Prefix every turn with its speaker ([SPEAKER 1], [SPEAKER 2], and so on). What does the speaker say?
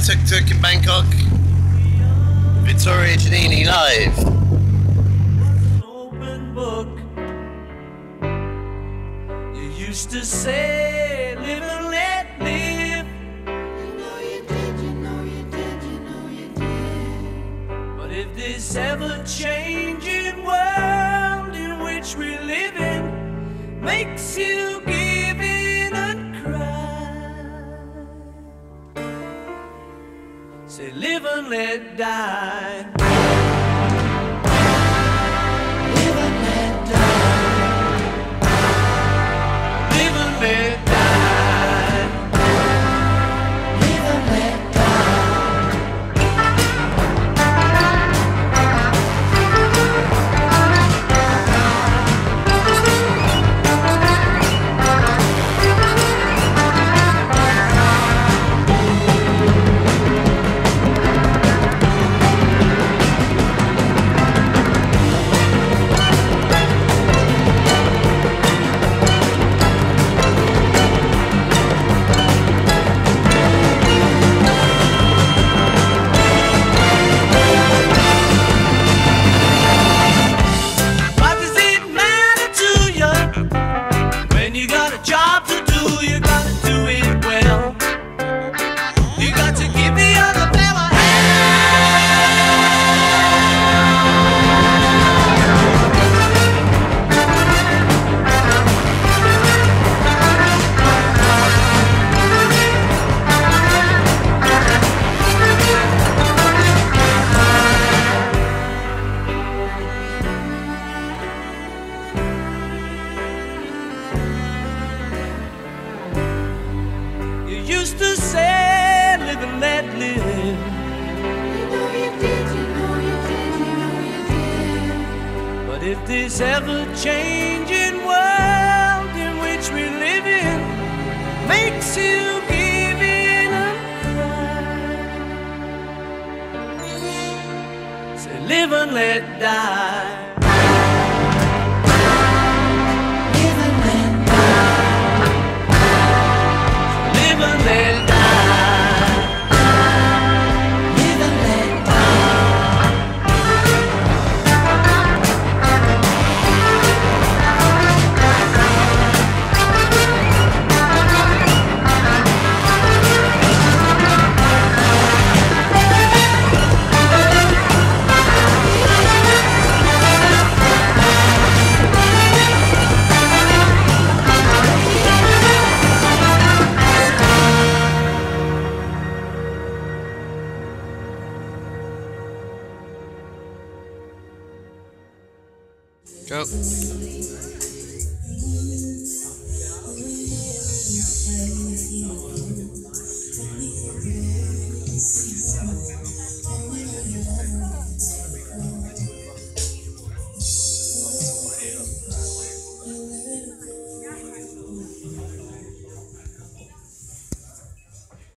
[SPEAKER 1] Tuk Tuk in Bangkok. Victoria Giannini live.
[SPEAKER 2] You used to say, live and let live.
[SPEAKER 3] You know you did, you know you did, you know you did.
[SPEAKER 2] But if this ever changing world in which we live in makes you let used to say, live and let live.
[SPEAKER 3] You know you did, you know you did, you know you did.
[SPEAKER 2] But if this ever changing world in which we live in makes you give in cry, say,
[SPEAKER 3] live and let die.
[SPEAKER 1] Go.